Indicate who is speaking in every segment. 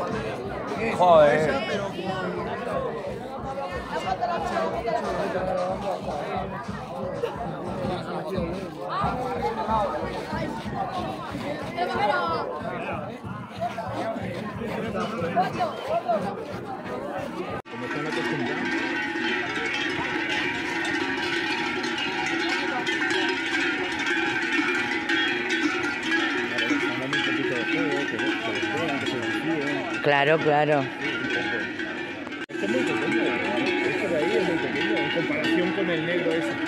Speaker 1: Joder.
Speaker 2: Claro, claro.
Speaker 3: Es muy pequeño, ¿eh? Este de ahí es muy pequeño en comparación con el negro ese.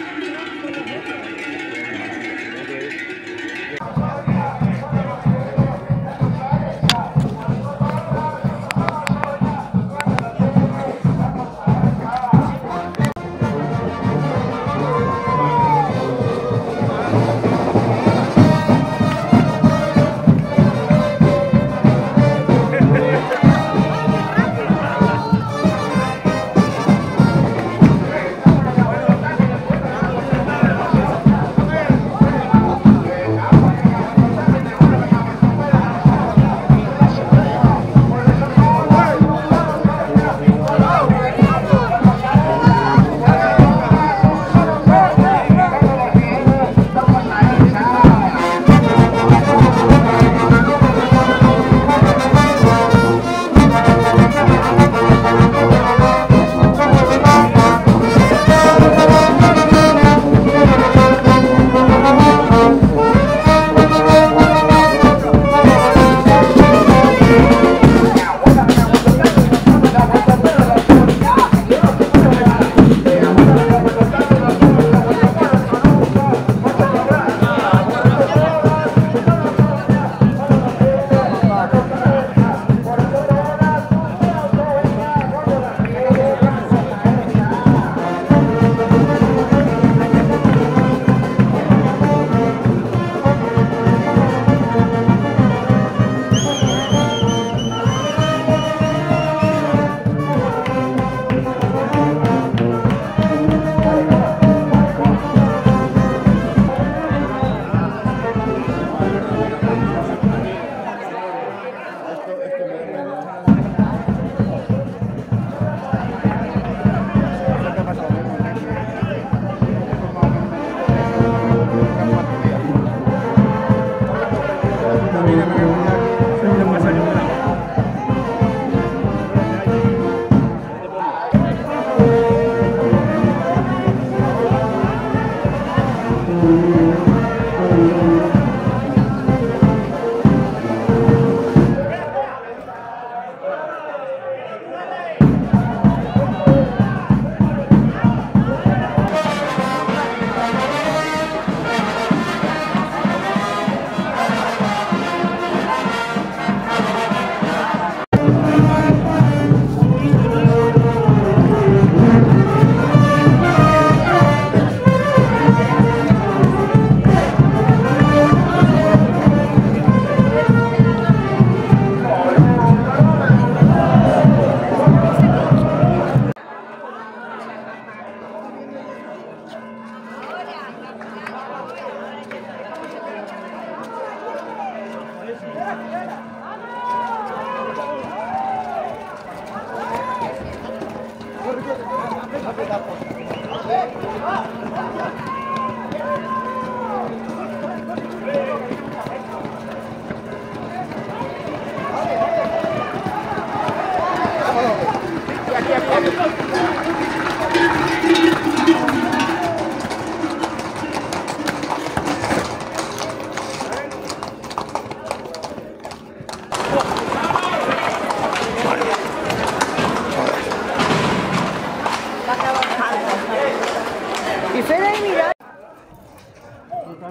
Speaker 2: Aqui, aqui.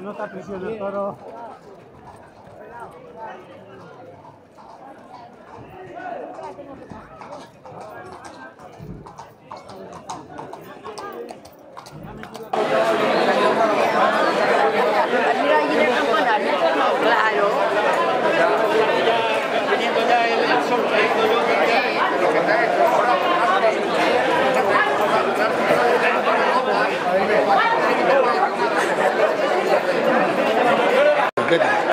Speaker 4: no está presionando el toro. good night.